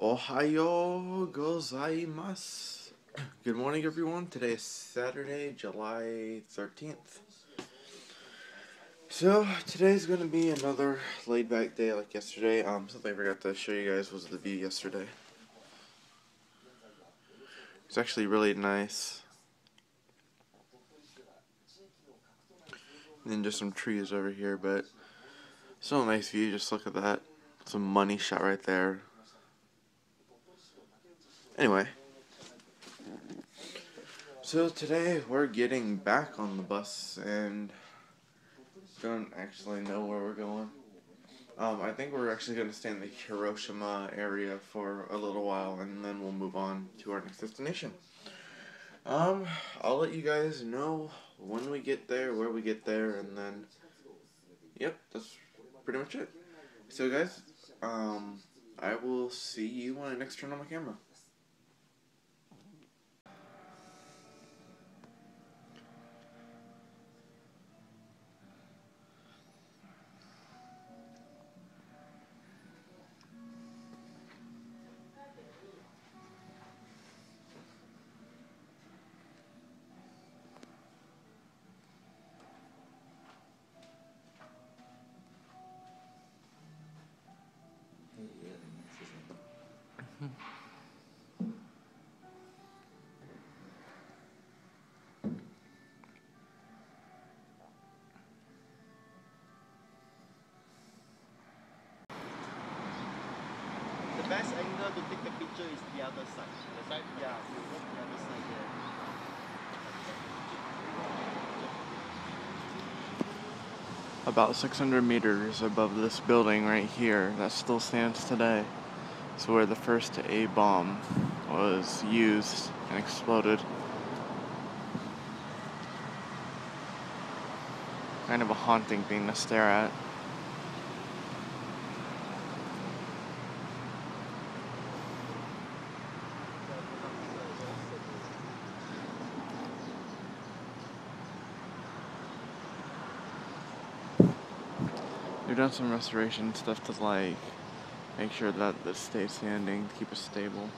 Ohayo gozaimasu. Good morning, everyone. Today is Saturday, July 13th. So, today's gonna be another laid back day like yesterday. Um, something I forgot to show you guys was the view yesterday. It's actually really nice. And then just some trees over here, but still a nice view. Just look at that. Some money shot right there. Anyway. So today we're getting back on the bus and don't actually know where we're going. Um, I think we're actually going to stay in the Hiroshima area for a little while and then we'll move on to our next destination. Um, I'll let you guys know when we get there, where we get there, and then, yep, that's pretty much it. So guys, um, I will see you when I next turn on my camera. Best angle to take the picture is the other side. The side? Yeah, the other side there. About 600 meters above this building right here that still stands today is where the first A bomb was used and exploded. Kind of a haunting thing to stare at. They've done some restoration stuff to like make sure that this stays standing, keep it stable.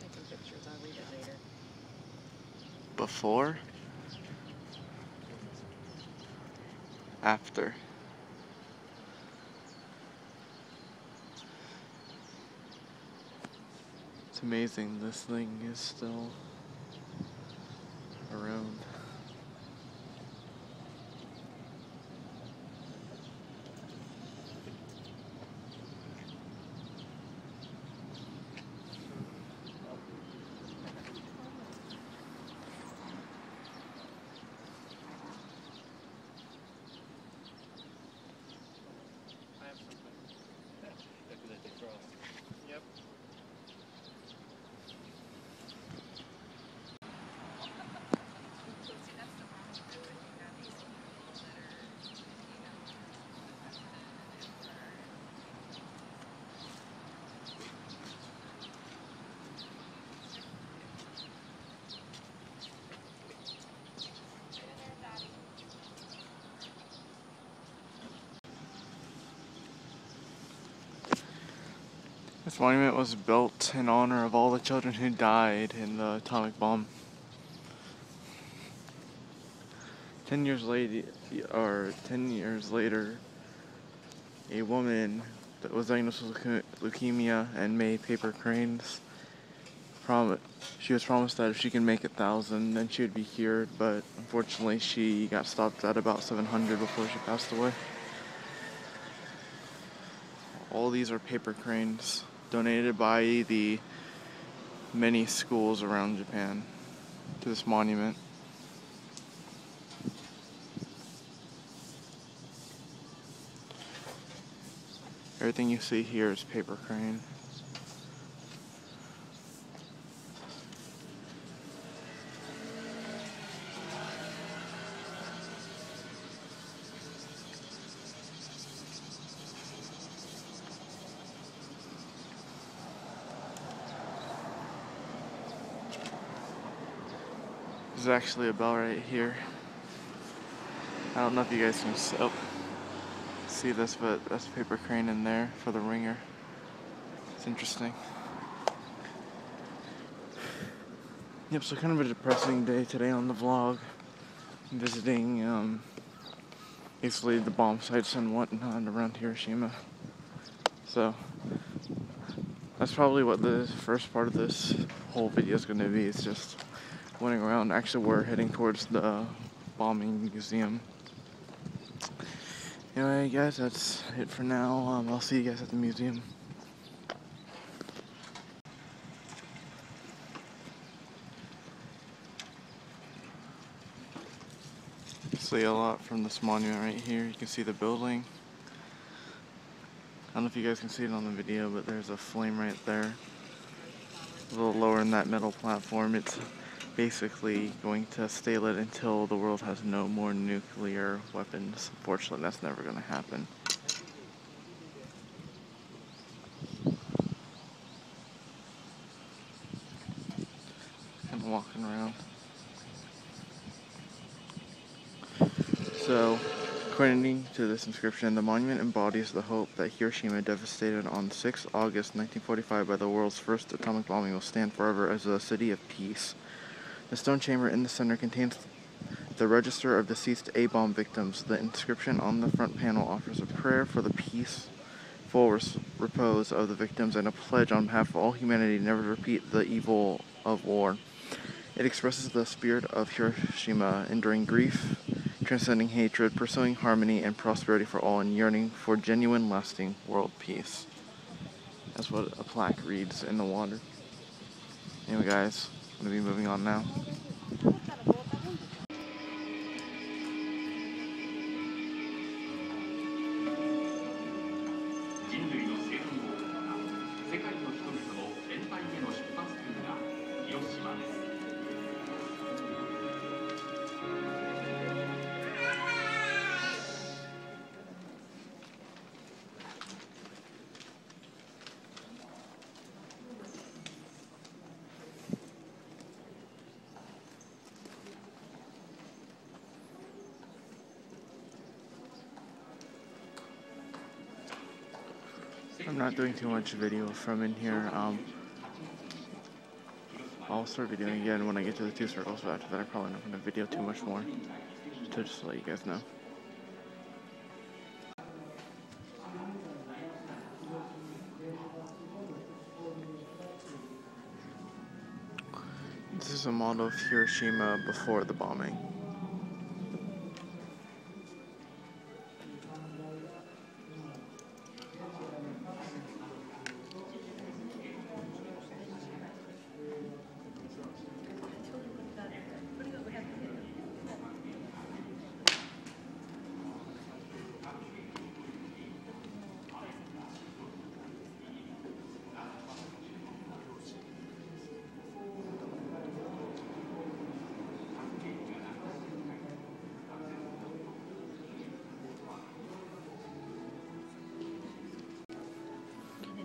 Taking pictures, I'll read it later. Before? After. It's amazing this thing is still around. This monument was built in honor of all the children who died in the atomic bomb. Ten years later, or ten years later, a woman that was diagnosed with leukemia and made paper cranes. She was promised that if she can make a thousand, then she would be cured. But unfortunately, she got stopped at about 700 before she passed away. All these are paper cranes donated by the many schools around Japan to this monument. Everything you see here is paper crane. There's actually a bell right here. I don't know if you guys can oh, see this, but that's a paper crane in there for the ringer. It's interesting. Yep, so kind of a depressing day today on the vlog. Visiting um, basically the bomb sites and whatnot around Hiroshima. So that's probably what the first part of this whole video is going to be. It's just running around. Actually, we're heading towards the bombing museum. Anyway, guys, that's it for now. Um, I'll see you guys at the museum. See a lot from this monument right here. You can see the building. I don't know if you guys can see it on the video, but there's a flame right there. A little lower in that metal platform. It's basically going to stay lit until the world has no more nuclear weapons. Unfortunately, that's never going to happen. I'm walking around. So, according to this inscription, the monument embodies the hope that Hiroshima, devastated on 6 August 1945 by the world's first atomic bombing, will stand forever as a city of peace. The stone chamber in the center contains the register of deceased A-bomb victims. The inscription on the front panel offers a prayer for the peaceful repose of the victims and a pledge on behalf of all humanity never to repeat the evil of war. It expresses the spirit of Hiroshima, enduring grief, transcending hatred, pursuing harmony and prosperity for all, and yearning for genuine, lasting world peace. That's what a plaque reads in the water. Anyway, guys, I'm gonna be moving on now. I'm not doing too much video from in here. Um, I'll start videoing again when I get to the two circles, but after that, I'm probably not going to video too much more. To just let you guys know. This is a model of Hiroshima before the bombing.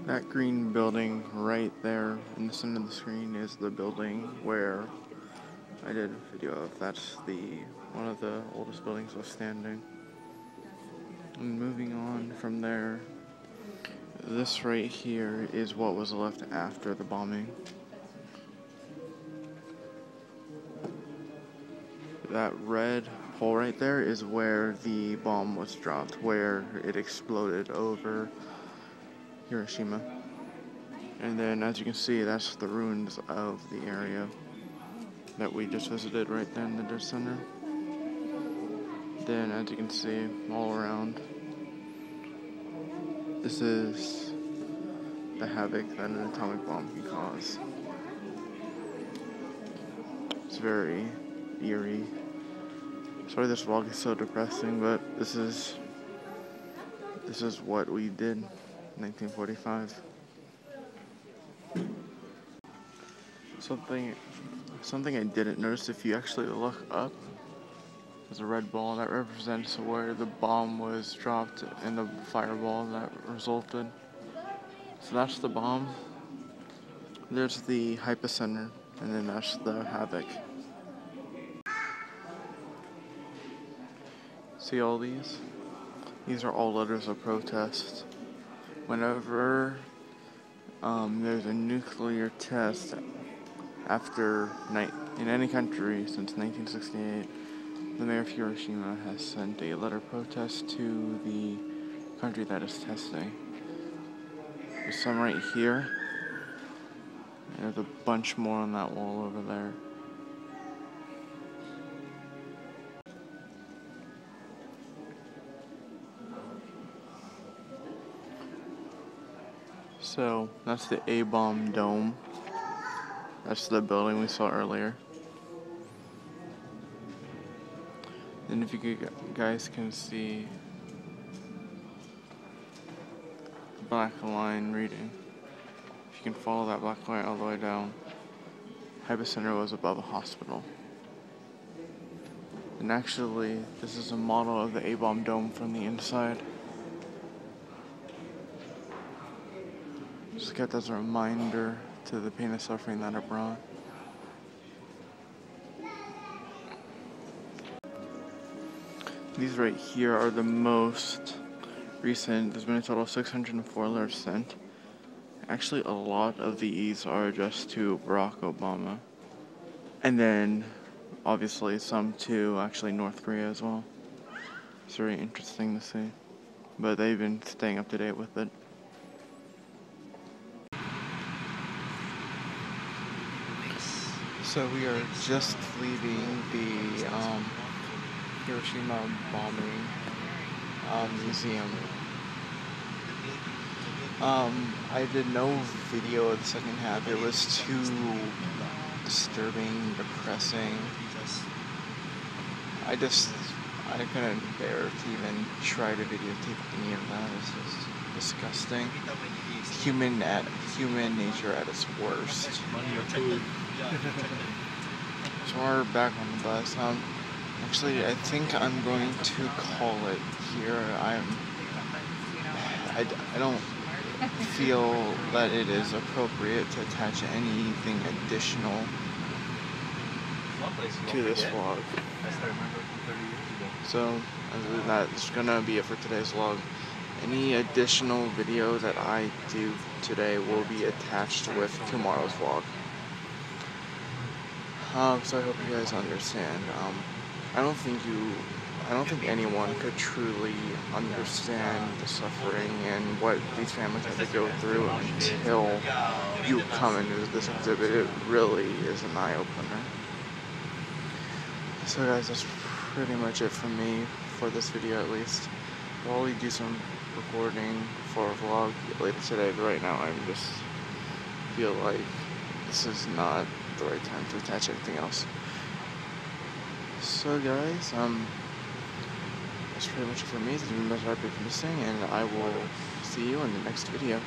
That green building right there in the center of the screen is the building where I did a video of. That's the one of the oldest buildings left standing. And moving on from there, this right here is what was left after the bombing. That red pole right there is where the bomb was dropped, where it exploded over Hiroshima. And then, as you can see, that's the ruins of the area that we just visited right there in the Dirt Center. Then, as you can see, all around, this is the havoc that an atomic bomb can cause. It's very eerie. Sorry this vlog is so depressing, but this is this is what we did 1945. Something something I didn't notice if you actually look up there's a red ball that represents where the bomb was dropped and the fireball that resulted. So that's the bomb. There's the hypocenter, and then that's the havoc. See all these? These are all letters of protest. Whenever um, there's a nuclear test after night in any country since 1968, the mayor of Hiroshima has sent a letter of protest to the country that is testing. There's some right here. There's a bunch more on that wall over there. So, that's the A-bomb dome. That's the building we saw earlier. And if you guys can see the black line reading, if you can follow that black line all the way down, Hypocenter was above a hospital. And actually, this is a model of the A-bomb dome from the inside. Kept as a reminder to the pain and suffering that it brought. These right here are the most recent. There's been a total of 604 letters sent. Actually, a lot of these are addressed to Barack Obama. And then, obviously, some to actually North Korea as well. It's very interesting to see. But they've been staying up to date with it. So we are just leaving the um, Hiroshima bombing um, museum. Um, I did no video of the second half. It was too disturbing, depressing. I just, I couldn't bear to even try to videotape any of that. It's just disgusting. Human at human nature at its worst. so we're back on the bus. Um, Actually, I think I'm going to call it here. I'm. I, I don't feel that it is appropriate to attach anything additional to this vlog. So, that's gonna be it for today's vlog. Any additional video that I do today will be attached with tomorrow's vlog. Um, so I hope you guys understand. Um, I don't think you, I don't think anyone could truly understand the suffering and what these families have to go through until you come into this exhibit. It really is an eye-opener. So guys, that's pretty much it for me for this video at least. Probably do some recording for a vlog later today, but right now I'm just feel like this is not the right time to attach anything else. So guys, um, that's pretty much it for me. This has been Rapper for missing, and I will see you in the next video.